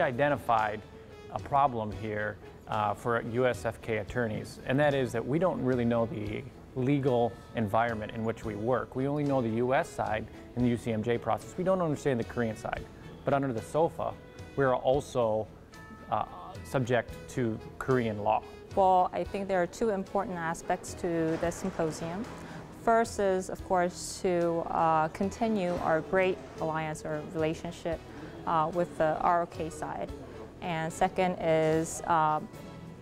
we identified a problem here uh, for USFK attorneys, and that is that we don't really know the legal environment in which we work. We only know the US side in the UCMJ process. We don't understand the Korean side. But under the SOFA, we're also uh, subject to Korean law. Well, I think there are two important aspects to the symposium. First is, of course, to uh, continue our great alliance or relationship uh, with the ROK side. And second is, uh,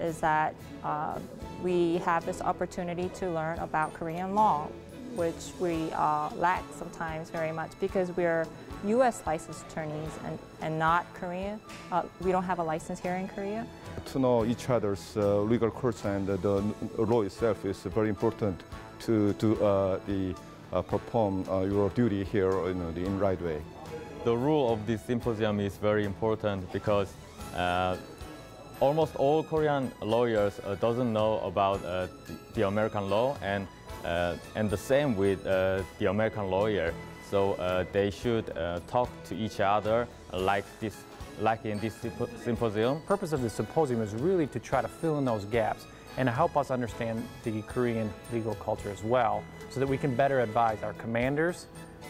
is that uh, we have this opportunity to learn about Korean law, which we uh, lack sometimes very much because we're U.S. licensed attorneys and, and not Korean. Uh, we don't have a license here in Korea. To know each other's uh, legal course and the law itself is very important to, to the, perform your duty here in the right way. The rule of this symposium is very important because uh, almost all Korean lawyers uh, doesn't know about uh, the American law and uh, and the same with uh, the American lawyer. So uh, they should talk to each other like this, like in this symposium. The purpose of the symposium is really to try to fill in those gaps and help us understand the Korean legal culture as well so that we can better advise our commanders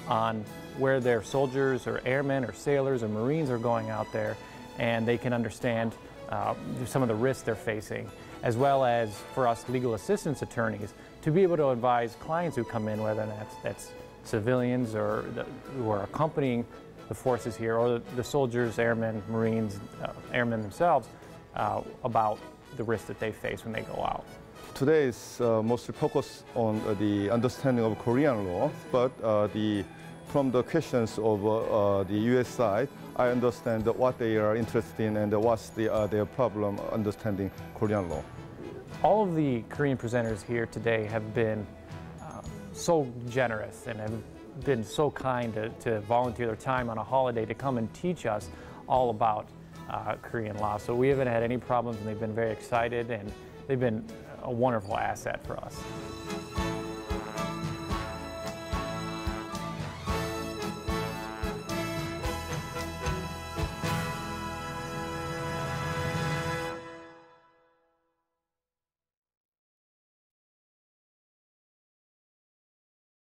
on where their soldiers or airmen or sailors or marines are going out there and they can understand uh, some of the risks they're facing, as well as for us legal assistance attorneys to be able to advise clients who come in, whether that's, that's civilians or the, who are accompanying the forces here, or the, the soldiers, airmen, marines, uh, airmen themselves, uh, about the risks that they face when they go out. Today is uh, mostly focused on uh, the understanding of Korean law, but uh, the, from the questions of uh, the U.S. side, I understand what they are interested in and what's the, their problem understanding Korean law. All of the Korean presenters here today have been so generous and have been so kind to, to volunteer their time on a holiday to come and teach us all about uh, Korean law. So we haven't had any problems and they've been very excited and they've been a wonderful asset for us.